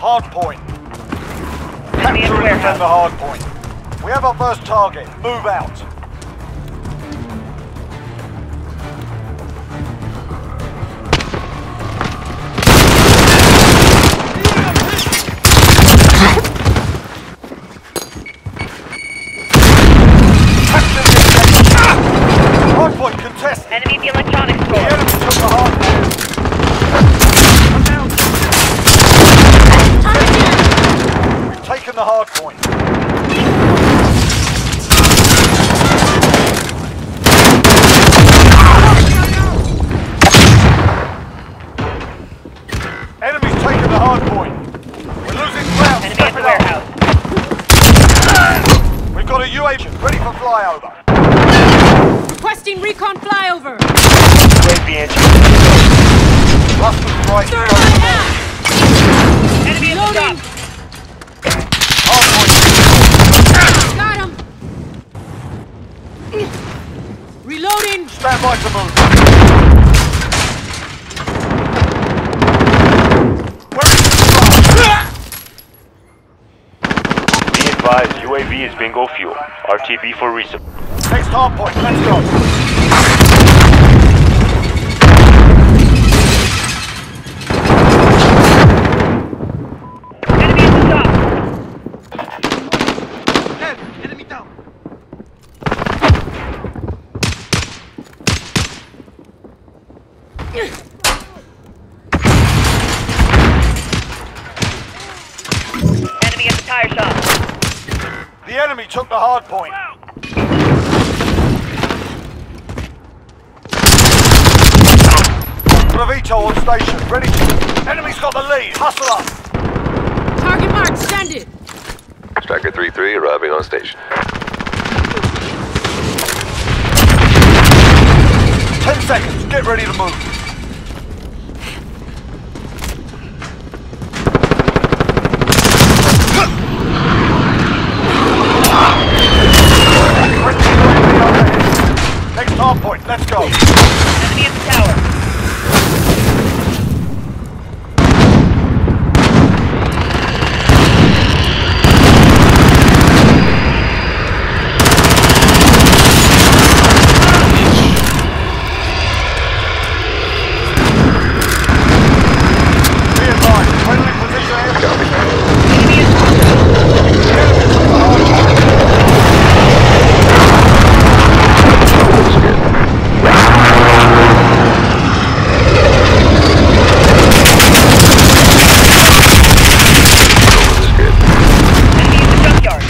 Hard point. Capture and defend the hard point. We have our first target. Move out. Reloading. Stand by to move. Where is the? Be advised, UAV is bingo fuel. RTB for resupply. Next hard point. Let's go. The enemy took the hard point. Bravito on station. Ready to... Enemy's got the lead. Hustle up. Target marked. Send it. Striker 3-3 arriving on station. Ten seconds. Get ready to move. Next point. Let's go. Enemy at the tower. Be advised. Friendly position ahead. Enemy at the Enemy at the junkyard.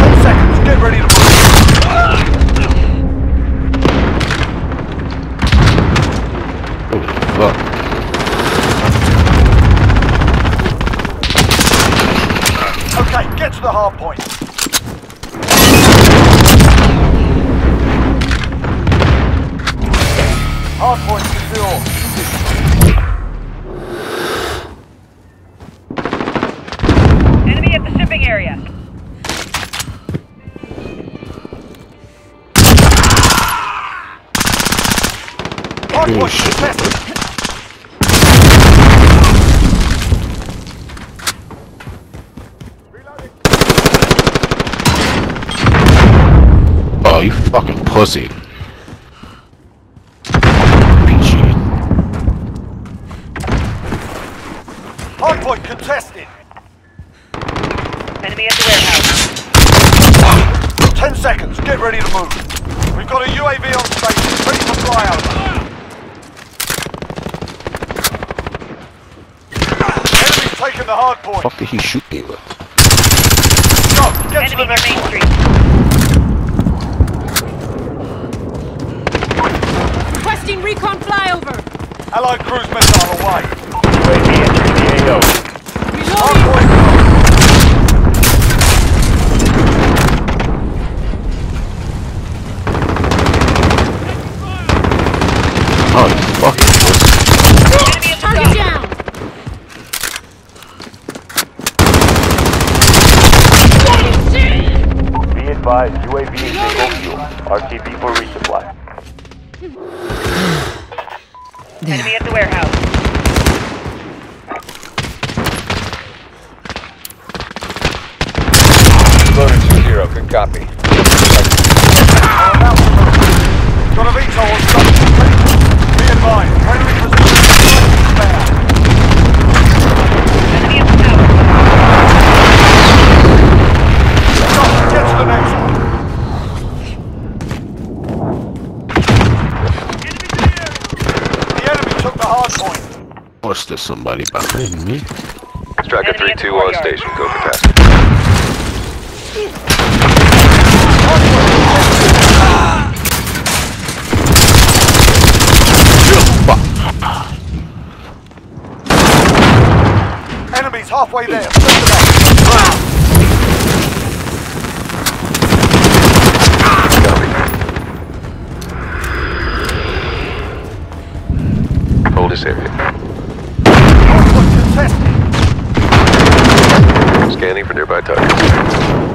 Ten seconds. Get ready to move. Fuck. Okay, get to the hard point. Hard point secure. Enemy at the shipping area. Hard point contested. Oh, you fucking pussy. Peachy. Hard point contested. Enemy at the warehouse. Ten seconds. Get ready to move. We've got a UAV on station. Ready for flyover. Enemy's taken the hard point. Fuck did he shoot me with? Go, get to the next Main one. Street. Requesting recon flyover. Allied cruise missile away. UAV entering the AO. Hard Reloading. point. Oh, fucking pussy. Enemy at the Target down. Be advised, UAV is bingo fuel. RTB for resupply. There. Enemy at the warehouse. Loaded Zero, good copy. somebody behind me. 3-2 on station. Go for pass. Ah! Enemies halfway there. Scanning for nearby targets.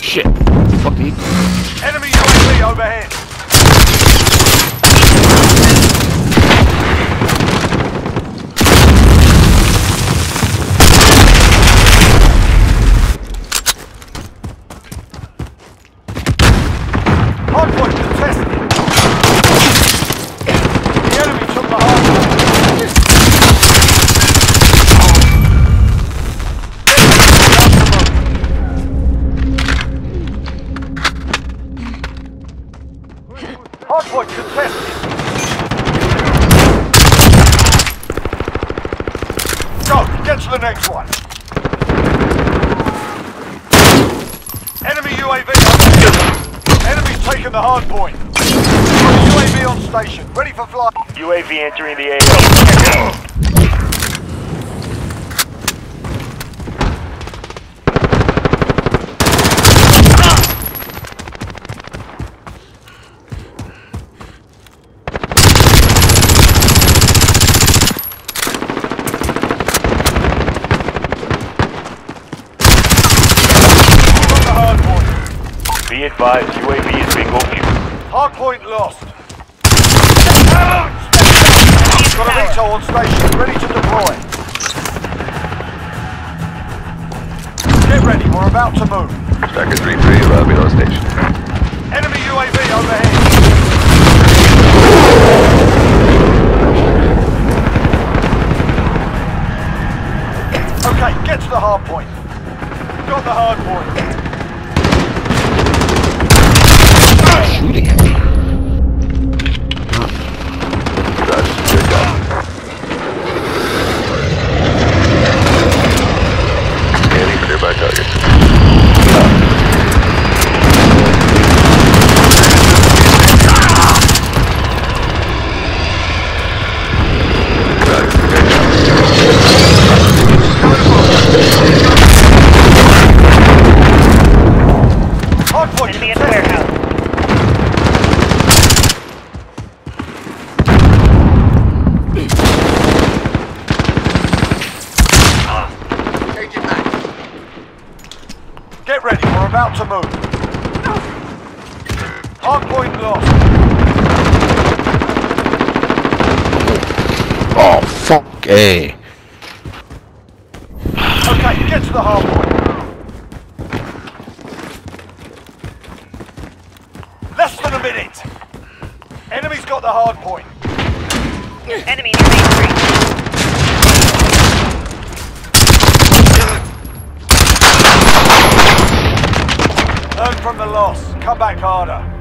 Shit. Fuck me. Enemy UAV overhead. UAV on Enemies taking the hard point. UAV on station, ready for flight. UAV entering the AO. Advised, UAV is bingo fuel. Hard point lost. Got a VTOL on station, ready to deploy. Get ready, we're about to move. Striker 3-3, arriving on station. About to move. Hard point lost. Oh, fuck. Hey. Okay, get to the hard point. Less than a minute. Enemy's got the hard point. Enemy near main Learn from the loss. Come back harder.